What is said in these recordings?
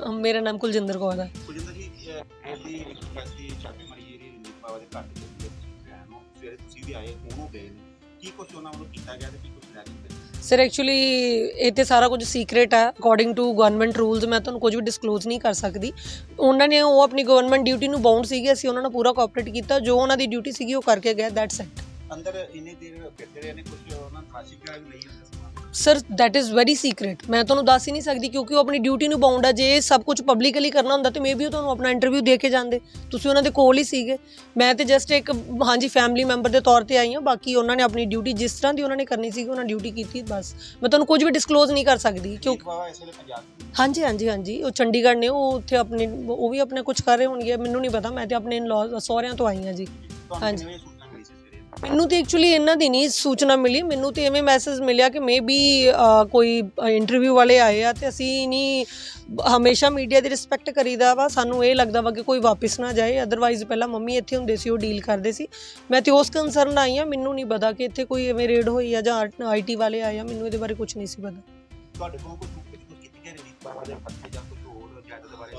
ਮੇਰਾ ਨਾਮ ਕੁਲਜਿੰਦਰ ਕੌਰ ਹੈ ਕੁਲਜਿੰਦਰ ਜੀ ਐਸੀ ਪਾਸੇ ਛਾਪੇਮਾਰੀ ਜਿਹੜੀ ਰਣਜੀਤ ਬਾਵਾ ਦੇ ਘਰ ਦੇ ਵਿੱਚ ਗਏ ਹੋ ਸਵੇਰੇ ਤੁਸੀਂ ਵੀ ਆਏ ਉਹਨੂੰ ਗਏ ਨੇ। ਕੀ ਕੁਝ ਉਹਨਾਂ ਵੱਲੋਂ ਕੀਤਾ ਗਿਆ ਤੇ ਕੀ ਕੁਝ ਲੈ ਕੇ ਗਏ? ਸਰ ਐਕਚੁਅਲੀ ਇਹ ਤੇ ਸਾਰਾ ਕੁਝ ਸੀਕ੍ਰੀਟ ਹੈ ਅਕੋਰਡਿੰਗ ਟੂ ਗਵਰਨਮੈਂਟ ਰੂਲਸ ਮੈਂ ਤੁਹਾਨੂੰ ਕੁਝ ਵੀ ਡਿਸਕਲੋਜ਼ ਨਹੀਂ ਕਰ ਸਕਦੀ। ਉਹਨਾਂ ਨੇ ਉਹ ਆਪਣੀ ਗਵਰਨਮੈਂਟ ਡਿਊਟੀ ਨੂੰ ਬਾਉਂਡ ਸੀਗੇ ਅਸੀਂ ਉਹਨਾਂ ਨਾਲ ਪੂਰਾ ਕੋਆਪਰੇਟ ਕੀਤਾ। ਜੋ ਉਹਨਾਂ ਦੀ ਡਿਊਟੀ ਸੀਗੀ ਉਹ ਕਰਕੇ ਗਏ ਦੈਟਸ ਇਟ ਅੰਦਰ ਇੰਨੇ ਦੇਰ ਫਿਰਦੇ ਰਹੇ ਨੇ? ਕੁਝ ਉਹਨਾਂ ਵਗੈਰਾ ਵੀ ਲਈ sir that is very secret ਮੈਂ ਤੁਹਾਨੂੰ ਦੱਸ ਹੀ ਨਹੀਂ ਸਕਦੀ ਕਿਉਂਕਿ ਉਹ ਆਪਣੀ ਡਿਊਟੀ ਨੂੰ ਬਾਉਂਡ ਹੈ ਜੇ ਸਭ ਕੁਝ ਪਬਲਿਕਲੀ ਕਰਨਾ ਹੁੰਦਾ ਤੇ ਮੇਬੀ ਉਹ ਤੁਹਾਨੂੰ ਆਪਣਾ ਇੰਟਰਵਿਊ ਦੇ ਕੇ ਜਾਂਦੇ। ਤੁਸੀਂ ਉਹਨਾਂ ਦੇ ਕੋਲ ਹੀ ਸੀਗੇ। ਮੈਂ ਤੇ ਜਸਟ ਇੱਕ ਹਾਂਜੀ ਫੈਮਿਲੀ ਮੈਂਬਰ ਦੇ ਤੌਰ ਤੇ ਆਈ ਹਾਂ। ਬਾਕੀ ਉਹਨਾਂ ਨੇ ਆਪਣੀ ਡਿਊਟੀ ਜਿਸ ਤਰ੍ਹਾਂ ਦੀ ਉਹਨਾਂ ਨੇ ਕਰਨੀ ਸੀਗੀ ਉਹਨਾਂ ਡਿਊਟੀ ਕੀਤੀ ਬਸ। ਮੈਂ ਤੁਹਾਨੂੰ ਕੁਝ ਵੀ ਡਿਸਕਲੋਜ਼ ਨਹੀਂ ਕਰ ਸਕਦੀ ਕਿਉਂਕਿ। ਹਾਂਜੀ ਹਾਂਜੀ ਹਾਂਜੀ। ਉਹ ਚੰਡੀਗੜ੍ਹ ਨੇ ਉਹ ਉੱਥੇ ਆਪਣੇ ਉਹ ਵੀ ਆਪਣੇ ਕੁਝ ਕਰ ਰਹੇ ਹੋਣਗੇ। ਮੈਨੂੰ ਨਹੀਂ ਪਤਾ। ਮੈਂ ਤੇ ਆਪਣੇ ਇਨ-ਲॉज ਸਹੁਰਿਆਂ ਤੋਂ ਆਈ ਹਾਂ ਜੀ। ਹਾਂਜੀ। ਮੈਨੂੰ ਤੇ ਐਕਚੁਅਲੀ ਇਹਨਾਂ ਦੀ ਨਹੀਂ ਸੂਚਨਾ ਮਿਲੀ। ਮੈਨੂੰ ਤੇ ਐਵੇਂ ਮੈਸੇਜ ਮਿਲਿਆ ਕਿ ਮੇਬੀ ਕੋਈ ਇੰਟਰਵਿਊ ਵਾਲੇ ਆਏ ਆ ਤੇ ਅਸੀਂ ਨਹੀਂ ਹਮੇਸ਼ਾ ਮੀਡੀਆ ਦੀ ਰਿਸਪੈਕਟ ਕਰੀਦਾ ਵਾ। ਸਾਨੂੰ ਇਹ ਲੱਗਦਾ ਵਾ ਕਿ ਕੋਈ ਵਾਪਿਸ ਨਾ ਜਾਏ। ਅਦਰਵਾਈਜ਼ ਪਹਿਲਾਂ ਮੰਮੀ ਇੱਥੇ ਹੁੰਦੇ ਸੀ ਉਹ ਡੀਲ ਕਰਦੇ ਸੀ। ਮੈਂ ਤੇ ਉਸ ਕੰਸਰਨ ਆਈ ਆ ਮੈਨੂੰ ਨਹੀਂ ਪਤਾ ਕਿ ਇੱਥੇ ਕੋਈ ਐਵੇਂ ਰੇਡ ਹੋਈ ਆ ਜਾਂ ਆਈਟੀ ਵਾਲੇ ਆਏ ਆ। ਮੈਨੂੰ ਇਹਦੇ ਬਾਰੇ ਕੁਝ ਨਹੀਂ ਸੀ ਪਤਾ। ਤੁਹਾਡੇ ਕੋਲ ਕੋਈ ਕੀਤੀ ਬਾਵਾ ਦੇ ਪੱਤੇ ਜਾਂ ਕੁਝ ਹੋਰ ਜਾਇਦਾਦ ਬਾਰੇ?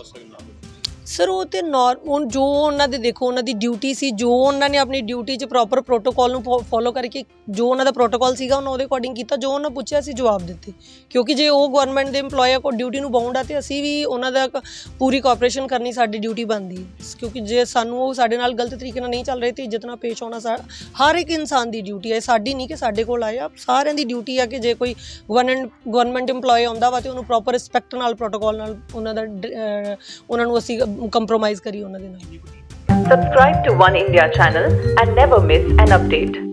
ਸਰ, ਉਹ ਤੇ ਹੁਣ ਜੋ ਉਹਨਾਂ ਦੇ ਦੇਖੋ, ਉਹਨਾਂ ਦੀ ਡਿਊਟੀ ਸੀ, ਜੋ ਉਹਨਾਂ ਨੇ ਆਪਣੀ ਡਿਊਟੀ 'ਚ ਪ੍ਰੋਪਰ ਪ੍ਰੋਟੋਕਾਲ ਨੂੰ ਫੋਲੋ ਕਰਕੇ ਜੋ ਉਹਨਾਂ ਦਾ ਪ੍ਰੋਟੋਕਾਲ ਸੀਗਾ, ਉਹਨਾਂ ਉਹਦੇ ਅਕੋਰਡਿੰਗ ਕੀਤਾ, ਜੋ ਉਹਨਾਂ ਪੁੱਛਿਆ ਸੀ ਜਵਾਬ ਦਿੱਤੇ। ਕਿਉਂਕਿ ਜੇ ਉਹ ਗਵਰਨਮੈਂਟ ਦੇ EMPLOYE ਕੋ ਡਿਊਟੀ ਨੂੰ ਬਾਉਂਡ ਆ, ਤੇ ਅਸੀਂ ਵੀ ਉਹਨਾਂ ਦਾ ਕ- ਪੂਰੀ ਕੋਆਪਰੇਸ਼ਨ ਕਰਨੀ, ਸਾਡੀ ਡਿਊਟੀ ਬਣਦੀ ਹੈ। ਕਿਉਂਕਿ ਜੇ ਸਾਨੂੰ ਉਹ ਸਾਡੇ ਨਾਲ ਗਲਤ ਤਰੀਕੇ ਨਾਲ ਨਹੀਂ ਚੱਲ ਰਹੇ ਤੇ ਇੱਜ਼ਤ ਨਾਲ ਪੇਸ਼ ਆਉਣਾ ਹਰ ਇੱਕ ਇਨਸਾਨ ਦੀ ਡਿਊਟੀ ਹੈ ਸਾਡੀ ਨਹੀਂ ਕਿ ਸਾਡੇ ਕੋਲ ਆਏ ਆ। ਸਾਰਿਆਂ ਦੀ ਡਿਊਟੀ ਆ ਕਿ ਜੇ ਕੋਈ ਗਵਰਨਮੈਂਟ ਗਵਰਨਮੈਂਟ EMPLOYE ਆਉਂਦਾ ਵਾ ਤੇ ਉਹਨੂੰ ਪ੍ਰੋਪਰ ਰਿਸਪੈਕਟ ਨਾਲ ਪ੍ਰੋਟੋਕਾਲ ਨਾਲ ਉਹਨਾਂ ਦਾ ਉਹਨਾਂ ਨੂੰ ਅਸੀਂ ਕੰਪਰੋਮਾਈਜ਼ ਕਰੀ ਉਹਨਾਂ ਦੇ ਨਾਲ। ਕਿੰਨੀ ਕੁ Subscribe to One India channel and never miss.